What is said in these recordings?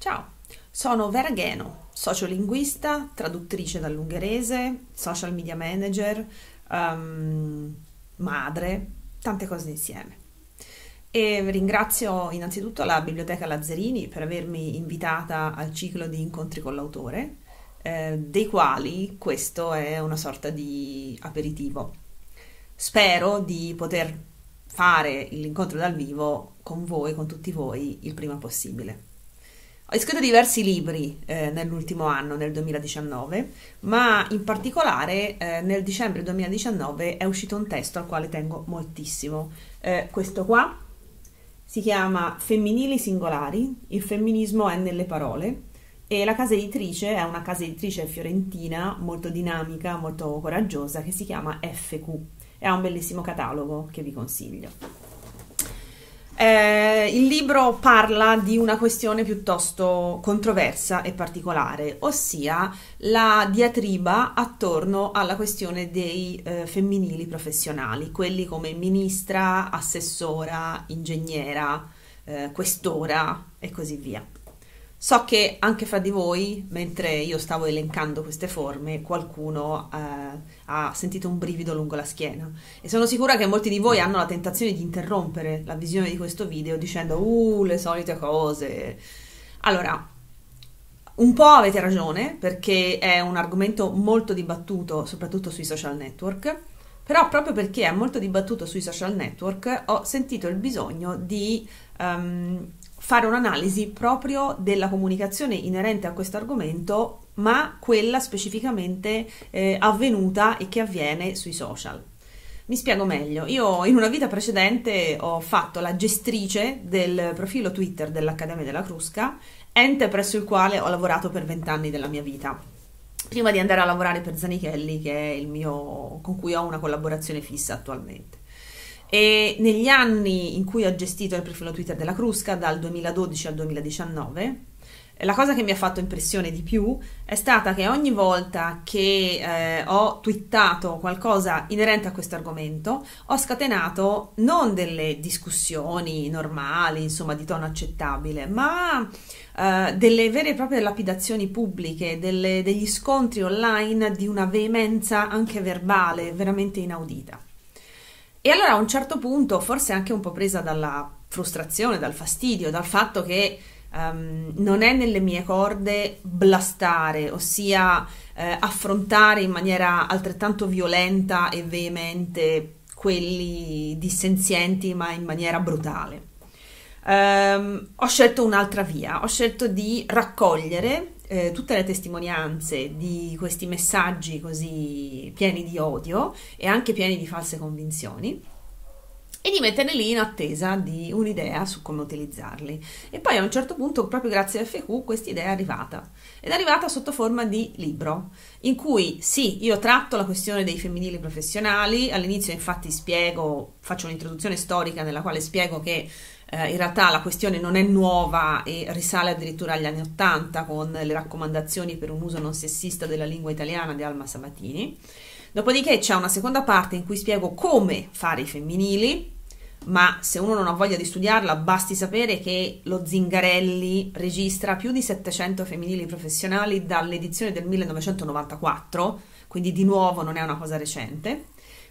Ciao, sono Vera Gheno, sociolinguista, traduttrice dall'ungherese, social media manager, um, madre, tante cose insieme. E ringrazio innanzitutto la Biblioteca Lazzarini per avermi invitata al ciclo di incontri con l'autore, eh, dei quali questo è una sorta di aperitivo. Spero di poter fare l'incontro dal vivo con voi, con tutti voi, il prima possibile. Ho scritto diversi libri eh, nell'ultimo anno, nel 2019, ma in particolare eh, nel dicembre 2019 è uscito un testo al quale tengo moltissimo. Eh, questo qua si chiama Femminili singolari, il femminismo è nelle parole e la casa editrice è una casa editrice fiorentina molto dinamica, molto coraggiosa che si chiama FQ e ha un bellissimo catalogo che vi consiglio. Eh, il libro parla di una questione piuttosto controversa e particolare, ossia la diatriba attorno alla questione dei eh, femminili professionali, quelli come ministra, assessora, ingegnera, eh, questora e così via. So che anche fra di voi, mentre io stavo elencando queste forme, qualcuno eh, ha sentito un brivido lungo la schiena e sono sicura che molti di voi hanno la tentazione di interrompere la visione di questo video dicendo uh, le solite cose. Allora, un po' avete ragione perché è un argomento molto dibattuto, soprattutto sui social network, però proprio perché è molto dibattuto sui social network ho sentito il bisogno di... Um, fare un'analisi proprio della comunicazione inerente a questo argomento, ma quella specificamente eh, avvenuta e che avviene sui social. Mi spiego meglio. Io in una vita precedente ho fatto la gestrice del profilo Twitter dell'Accademia della Crusca, ente presso il quale ho lavorato per vent'anni della mia vita. Prima di andare a lavorare per Zanichelli, che è il mio con cui ho una collaborazione fissa attualmente. E negli anni in cui ho gestito il profilo Twitter della Crusca, dal 2012 al 2019, la cosa che mi ha fatto impressione di più è stata che ogni volta che eh, ho twittato qualcosa inerente a questo argomento, ho scatenato non delle discussioni normali, insomma, di tono accettabile, ma eh, delle vere e proprie lapidazioni pubbliche, delle, degli scontri online di una veemenza anche verbale veramente inaudita. E allora a un certo punto, forse anche un po' presa dalla frustrazione, dal fastidio, dal fatto che um, non è nelle mie corde blastare, ossia eh, affrontare in maniera altrettanto violenta e veemente quelli dissenzienti, ma in maniera brutale. Um, ho scelto un'altra via, ho scelto di raccogliere eh, tutte le testimonianze di questi messaggi così pieni di odio e anche pieni di false convinzioni e di metterli lì in attesa di un'idea su come utilizzarli. E poi a un certo punto, proprio grazie a FQ, questa idea è arrivata. Ed è arrivata sotto forma di libro, in cui sì, io tratto la questione dei femminili professionali, all'inizio infatti spiego, faccio un'introduzione storica nella quale spiego che eh, in realtà la questione non è nuova e risale addirittura agli anni Ottanta con le raccomandazioni per un uso non sessista della lingua italiana di Alma Sabatini. Dopodiché c'è una seconda parte in cui spiego come fare i femminili, ma se uno non ha voglia di studiarla, basti sapere che lo Zingarelli registra più di 700 femminili professionali dall'edizione del 1994, quindi di nuovo non è una cosa recente.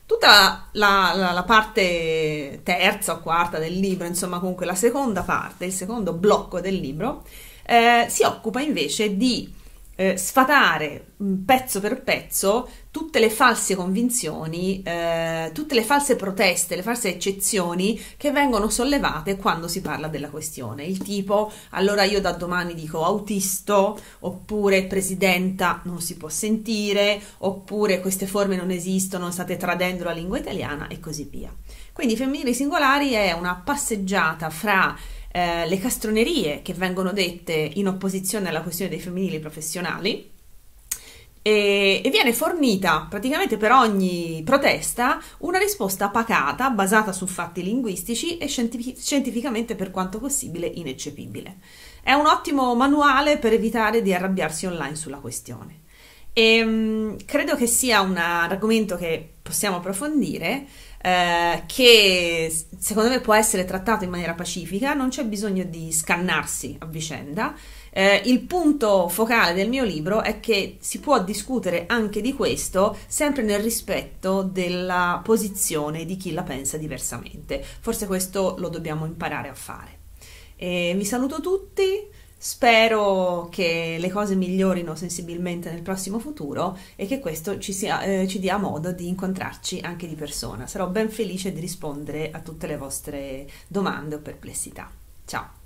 Tutta la, la, la, parte terza o quarta del libro, insomma comunque la seconda parte, il secondo blocco del libro, eh, si occupa invece di eh, sfatare mm, pezzo per pezzo tutte le false convinzioni, eh, tutte le false proteste, le false eccezioni che vengono sollevate quando si parla della questione. Il tipo, allora io da domani dico autisto, oppure presidenta non si può sentire, oppure queste forme non esistono, state tradendo la lingua italiana e così via. Quindi femminili singolari è una passeggiata fra eh, le castronerie che vengono dette in opposizione alla questione dei femminili professionali e, e, viene fornita praticamente per ogni protesta una risposta pacata, basata su fatti linguistici e scientific- scientificamente per quanto possibile ineccepibile. È un ottimo manuale per evitare di arrabbiarsi online sulla questione. E, mh, credo che sia un argomento che possiamo approfondire eh, che secondo me può essere trattato in maniera pacifica, non c'è bisogno di scannarsi a vicenda. Eh, il punto focale del mio libro è che si può discutere anche di questo sempre nel rispetto della posizione di chi la pensa diversamente. Forse questo lo dobbiamo imparare a fare. E vi saluto tutti. Spero che le cose migliorino sensibilmente nel prossimo futuro e che questo ci, sia, eh, ci, dia modo di incontrarci anche di persona. Sarò ben felice di rispondere a tutte le vostre domande o perplessità. Ciao!